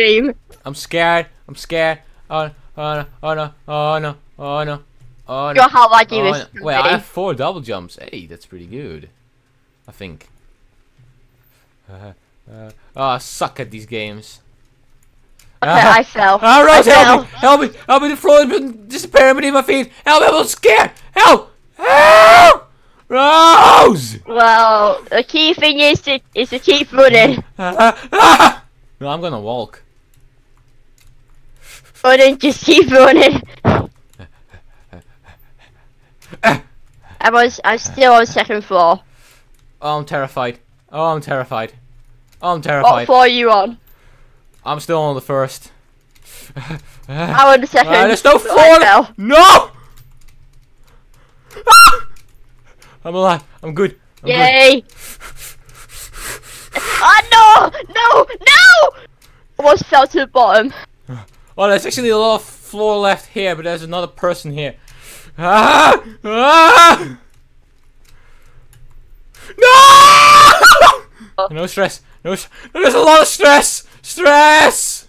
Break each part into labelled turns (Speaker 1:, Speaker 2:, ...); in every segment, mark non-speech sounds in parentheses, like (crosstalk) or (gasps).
Speaker 1: dream.
Speaker 2: I'm scared. I'm scared. Oh, oh no, oh no, oh no, oh no, oh no.
Speaker 1: You're how lucky
Speaker 2: Oh,
Speaker 1: this
Speaker 2: no. Wait, I have four double jumps. Hey, that's pretty good. I think. Uh, uh, oh, I suck at these games.
Speaker 1: Okay,
Speaker 2: Ah.
Speaker 1: I fell.
Speaker 2: Ah, Rose,
Speaker 1: I
Speaker 2: help me! Help me! Help me! The floor has been disappearing beneath my feet! Help me! I'm scared! Help! Help! Rose!
Speaker 1: Well, the key thing is to is to keep running.
Speaker 2: Ah, (laughs) ah. No, I'm gonna walk.
Speaker 1: Or then just keep running. I was I'm still on second floor.
Speaker 2: Oh, I'm terrified. Oh, I'm terrified. Oh, I'm terrified.
Speaker 1: What floor are you on?
Speaker 2: I'm still on the first.
Speaker 1: I'm on the second. (laughs)
Speaker 2: Ah, there's no floor! No! Ah! (laughs) I'm alive. I'm good. I'm good.
Speaker 1: Yay! oh (laughs) no! No! No! I almost fell to the bottom.
Speaker 2: Oh, there's actually a lot of floor left here, but there's another person here. Ah! Ah! No! No stress. No, there's a lot of stress. Stress.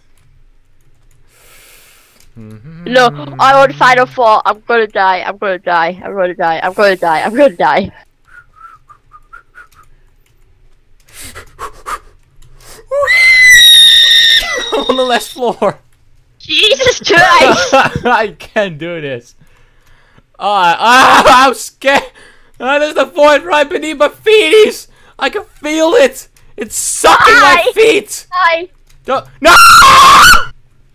Speaker 1: No, I'm on the final floor. I'm gonna die. I'm gonna die. I'm gonna die. I'm gonna die. I'm gonna die.
Speaker 2: I'm (laughs) on the last floor. (laughs) I can't do this. Ah, ah, I'm scared. Ah, there's the void right beneath my feeties. I can feel it. It's sucking my feet.
Speaker 1: Hi.
Speaker 2: Don't, no!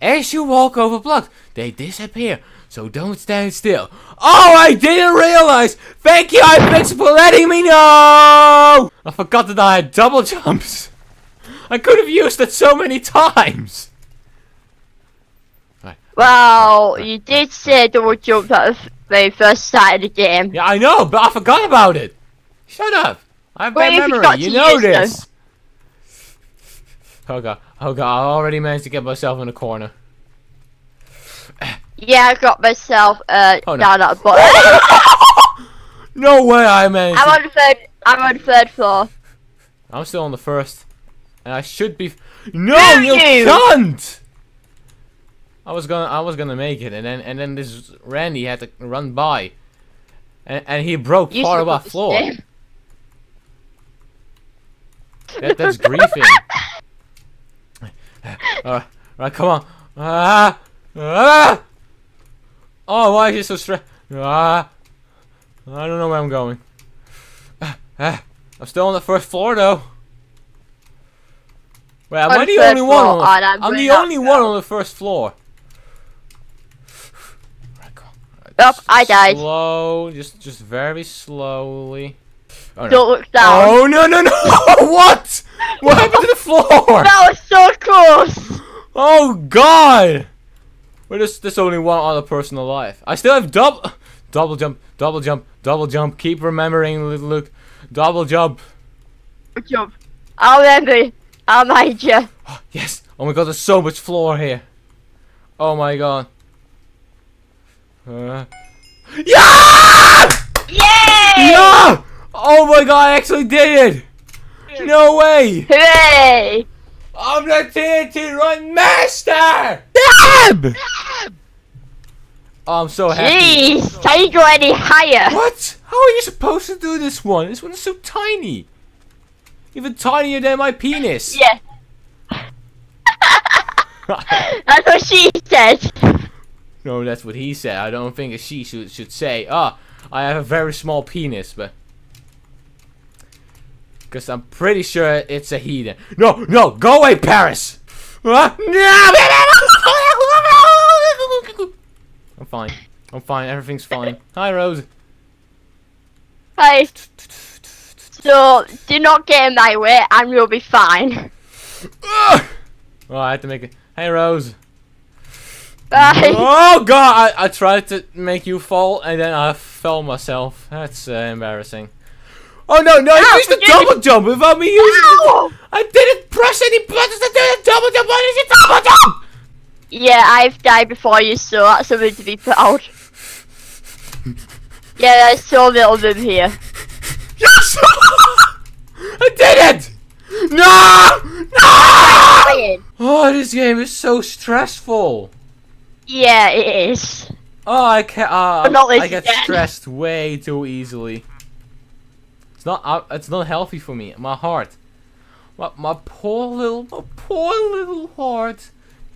Speaker 2: As you walk over blocks, they disappear. So don't stand still. Oh, I didn't realize. Thank you, iFix, for letting me know. I forgot that I had double jumps. I could have used it so many times.
Speaker 1: Well, you did say double jump at the first start of the game.
Speaker 2: Yeah, I know, but I forgot about it. Shut up. I have
Speaker 1: Well,
Speaker 2: bad
Speaker 1: you
Speaker 2: memory. You know
Speaker 1: them.
Speaker 2: this. Oh god. Oh god. I already managed to get myself in a corner.
Speaker 1: Yeah, I got myself uh,
Speaker 2: Oh, no.
Speaker 1: down at the bottom. (laughs)
Speaker 2: No way I managed.
Speaker 1: I'm on the third. I'm on the third floor.
Speaker 2: I'm still on the first. And I should be. No, you,
Speaker 1: you!
Speaker 2: can't. I was gonna, I was gonna make it, and then, and then this Randy had to run by, and, and he broke
Speaker 1: You
Speaker 2: part of our (laughs) floor. That, that's griefing. (laughs) Alright, alright, come on. Ah, ah. Oh, why is he so stressed? Ah, I don't know where I'm going. Ah, ah. I'm still on the first floor though. Wait, am
Speaker 1: On
Speaker 2: I
Speaker 1: the
Speaker 2: only one?
Speaker 1: floor,
Speaker 2: On the,
Speaker 1: I'm
Speaker 2: I'm the only one on the first floor. Right, go on. Right,
Speaker 1: Yup,
Speaker 2: just
Speaker 1: I died.
Speaker 2: Slow, just, just very slowly. Oh, no.
Speaker 1: Don't look down.
Speaker 2: Oh no no no! (laughs) what? What happened to the floor?
Speaker 1: That was so close.
Speaker 2: Oh god! Well, there's there's only one other person alive. I still have double, double jump, double jump, double jump. Keep remembering, little Luuk. Double jump.
Speaker 1: Jump. I'll remember. I'll mind you. (gasps)
Speaker 2: Yes. Oh my god, there's so much floor here. Oh my god. Uh. Yeah!
Speaker 1: Yay!
Speaker 2: Yeah! Oh my god, I actually did it! No way!
Speaker 1: Hooray!
Speaker 2: I'm the TNT Run Master! Dab! Oh, I'm so happy.
Speaker 1: Jeez, can you go any higher?
Speaker 2: What? How are you supposed to do this one? This one is so tiny. Even tinier than my penis.
Speaker 1: Yeah, (laughs) that's what she said.
Speaker 2: No, that's what he said. I don't think a she should, should say, ah, I have a very small penis, but... Because I'm pretty sure it's a he then. No, no, go away, Paris! (laughs) I'm fine. I'm fine. Everything's fine. Hi, Rose.
Speaker 1: Hi. So, do not get in my way and you'll be fine. (laughs)
Speaker 2: Oh, I had to make it. Hey, Rose.
Speaker 1: Bye.
Speaker 2: Oh god, I, I tried to make you fall and then I fell myself. That's uh, embarrassing. Oh no, no, I used the double jump without me using it. I didn't press any buttons to do the double jump. What is it, double jump?
Speaker 1: Yeah, I've died before you, so that's something to be proud. (laughs) Yeah, there's so little of them here.
Speaker 2: Yes! (laughs) I did it! No! No! Oh, this game is so stressful.
Speaker 1: Yeah, it is.
Speaker 2: Oh, I can't. Uh,
Speaker 1: not
Speaker 2: I get
Speaker 1: again.
Speaker 2: stressed way too easily. It's not. Uh, it's not healthy for me. My heart. My, my poor little, my poor little heart.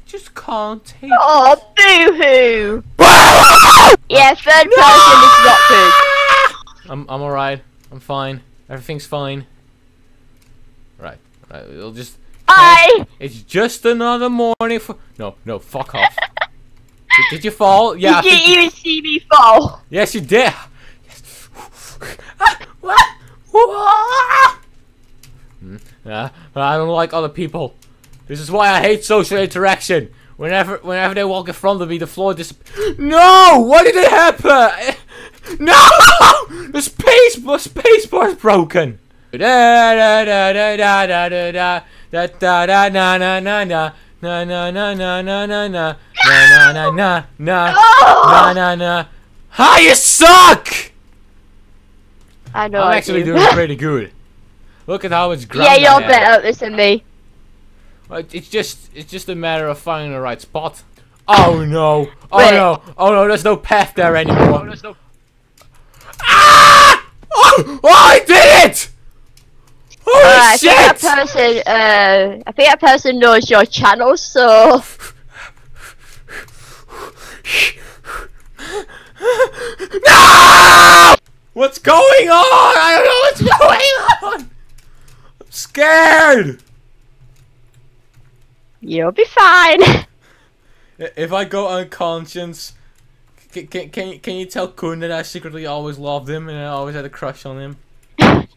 Speaker 2: Just can't take.
Speaker 1: Oh, boo hoo. (laughs) Yeah, third person is not good.
Speaker 2: I'm. I'm alright. I'm fine. Everything's fine. Right. Right. It'll just.
Speaker 1: Bye.
Speaker 2: It's just another morning for. No. No. Fuck off. Did, you fall? Yeah. I
Speaker 1: Did
Speaker 2: think
Speaker 1: you even see me fall?
Speaker 2: Yes, you did. Hmm, Yeah, I don't like other people. This is why I hate social interaction. Whenever, whenever they walk in front of me, the floor dis. No! Why did it happen? No! The space, the space bar's broken. Da da da da da da da da da da da na na na na na na na na na na na na na na na na
Speaker 1: Oh!
Speaker 2: na na na. Hi, you suck!
Speaker 1: I know.
Speaker 2: I'm actually
Speaker 1: do.
Speaker 2: doing (laughs) pretty good. Look at how much ground
Speaker 1: yeah, you're better at this than me.
Speaker 2: It's just, it's just a matter of finding the right spot. Oh no! Oh
Speaker 1: Wait.
Speaker 2: no! Oh no! There's no path there anymore. there's no. Ah! Oh! oh! I did it! Holy
Speaker 1: Uh, I think that person, uh, I think that person knows your channel, so (laughs)
Speaker 2: No! What's going on? I don't know what's (laughs) going on. I'm scared.
Speaker 1: you'll be fine.
Speaker 2: If I go unconscious, can, can, can, you- can you tell Kun that I secretly always loved him and I always had a crush on him? (laughs)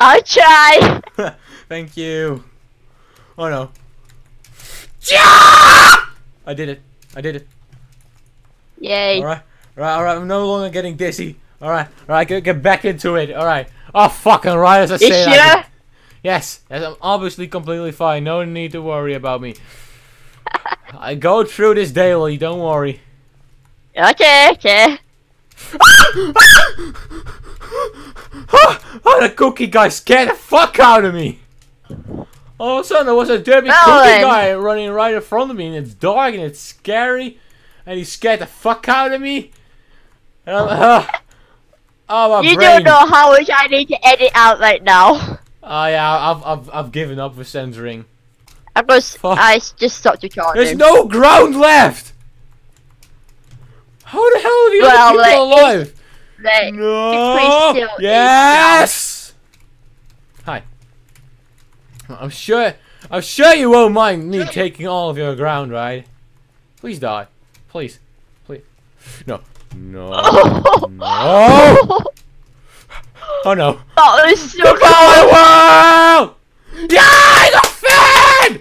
Speaker 1: I'll try. (laughs)
Speaker 2: Thank you. Oh no. Yeah! I did it. I did it.
Speaker 1: Yay.
Speaker 2: Alright. Alright, alright. I'm no longer getting dizzy. Alright. Alright, get, get back into it. Alright. Oh, fucking right as I say that. Yes, yes, I'm obviously completely fine. No need to worry about me. (laughs) I go through this daily, don't worry.
Speaker 1: Okay, okay. (laughs)
Speaker 2: oh, the cookie guy scared the fuck out of me. All of a sudden, there was a derby cookie guy running right in front of me, and it's dark and it's scary, and he scared the fuck out of me. And I'm, uh, (laughs) oh, my
Speaker 1: You
Speaker 2: brain.
Speaker 1: don't know how much I need to edit out right now.
Speaker 2: Oh yeah, I've, I've, I've given up with censoring.
Speaker 1: I was,
Speaker 2: Fuck.
Speaker 1: I just stopped recording.
Speaker 2: There's no ground left. How the hell are the
Speaker 1: Well,
Speaker 2: other people
Speaker 1: like,
Speaker 2: alive? No. Yes. Hi. I'm sure. I'm sure you won't mind me taking all of your ground, right? Please die. Please. Please. No. No. (laughs) no. Oh no.
Speaker 1: That was so
Speaker 2: The power world! Die the fan!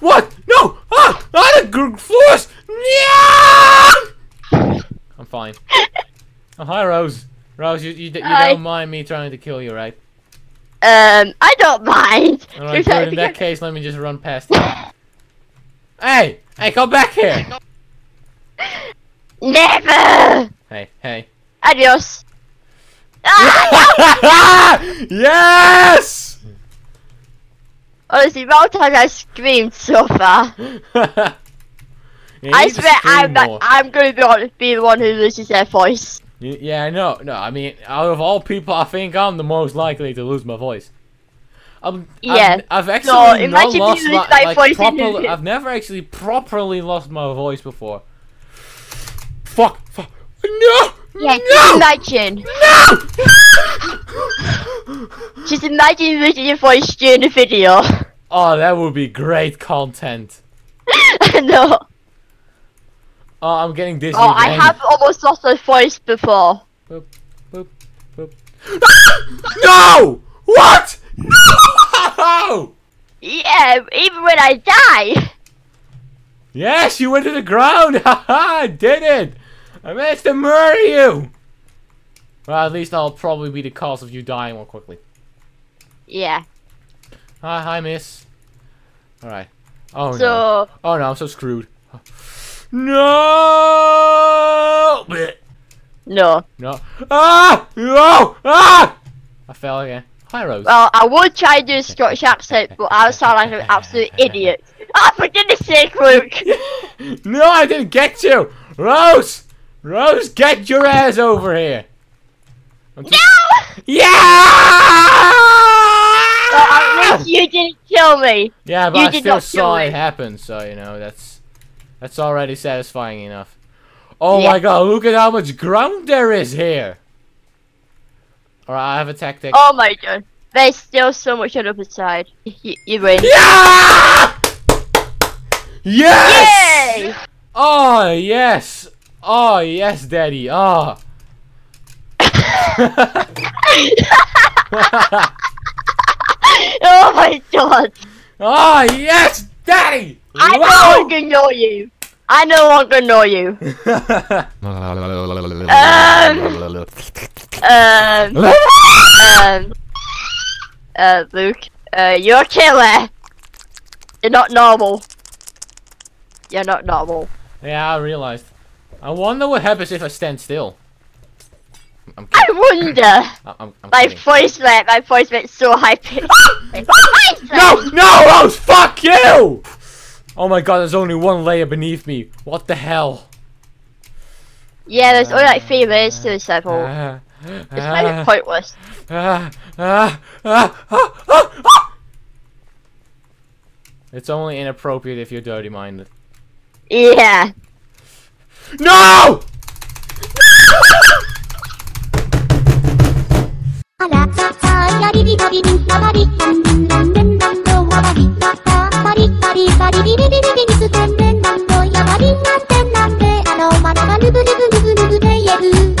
Speaker 2: What? No! Ah! Ah! The gr- floors! Yeah! I'm fine. (laughs) Oh, hi, Rose. Rose, you, you, you don't mind me trying to kill you, right?
Speaker 1: Um, I don't mind.
Speaker 2: Alright, good. In that case, let me just run past you. (laughs) Hey! Hey, come back here!
Speaker 1: Never.
Speaker 2: Hey, hey.
Speaker 1: Adios. (laughs)
Speaker 2: Yes!
Speaker 1: Honestly, of times I screamed so far. (laughs) I swear I'm. I'm gonna be, on, be the one who loses their voice.
Speaker 2: Yeah, no, no. I mean, out of all people, I think I'm the most likely to lose my voice. Um,
Speaker 1: Yeah.
Speaker 2: I've, I've actually not
Speaker 1: imagine you
Speaker 2: lost my like,
Speaker 1: voice
Speaker 2: proper, I've never actually properly lost my voice before. Fuck! Fuck! No!
Speaker 1: Yeah,
Speaker 2: no! (laughs)
Speaker 1: just imagine.
Speaker 2: No!
Speaker 1: Just imagine losing your voice during the video.
Speaker 2: oh, that would be great content. (laughs)
Speaker 1: Know.
Speaker 2: Oh, I'm getting dizzy
Speaker 1: Oh, I have almost lost my voice before.
Speaker 2: Boop, boop, boop. (laughs) no! What? No!
Speaker 1: Yeah, even when I die.
Speaker 2: Yes, you went to the ground! (laughs) Haha, I did it! I managed to murder you! Well, at least I'll probably be the cause of you dying more quickly.
Speaker 1: Yeah.
Speaker 2: Hi, hi, miss. Alright. Oh no. Oh no, I'm so screwed. No!
Speaker 1: No.
Speaker 2: No. Ah! No! Ah! I fell again. Hi, Rose.
Speaker 1: Well, I would try to do a Scottish accent, but I sound like an absolute (laughs) idiot. Oh, for goodness sake, Luuk! (laughs)
Speaker 2: no, I didn't get you! Rose! Rose, get your ass over here! I'm
Speaker 1: No!
Speaker 2: Yeah!
Speaker 1: Well, at least you didn't kill me.
Speaker 2: Yeah, but
Speaker 1: You
Speaker 2: I
Speaker 1: did
Speaker 2: still saw
Speaker 1: kill
Speaker 2: it happen, so you know that's that's already satisfying enough. Oh
Speaker 1: Yeah.
Speaker 2: my god, look at how much ground there is here. Alright, I have a tactic.
Speaker 1: Oh my god. There's still so much on the other side. (laughs) You, you win.
Speaker 2: Yeah! Yes!
Speaker 1: Yay!
Speaker 2: Oh yes! Oh yes, Daddy! Oh! (laughs) (laughs)
Speaker 1: oh my god.
Speaker 2: oh yes, Daddy!
Speaker 1: I no
Speaker 2: Wow!
Speaker 1: longer know you. I no longer know you. (laughs) Um, um, um, uh, Luuk, uh, you're a killer. You're not normal. You're not normal.
Speaker 2: yeah, I realized. I wonder what happens if I stand still. I'm
Speaker 1: I wonder. (coughs)
Speaker 2: I'm, I'm, I'm
Speaker 1: My
Speaker 2: kidding.
Speaker 1: voice went, my voice went so high pitched. (laughs)
Speaker 2: No, no, Rose, fuck you! Oh my god, there's only one layer beneath me. What the hell?
Speaker 1: Yeah, there's only like three layers to this level.
Speaker 2: Ah,
Speaker 1: It's kind
Speaker 2: ah,
Speaker 1: of pointless.
Speaker 2: ah, ah, ah, ah, ah, ah. It's only inappropriate if you're dirty-minded.
Speaker 1: Yeah.
Speaker 2: No!
Speaker 3: あリバリビリビリビリステンレンなんの山になってんなんであのまだがルブルブルブルブで言える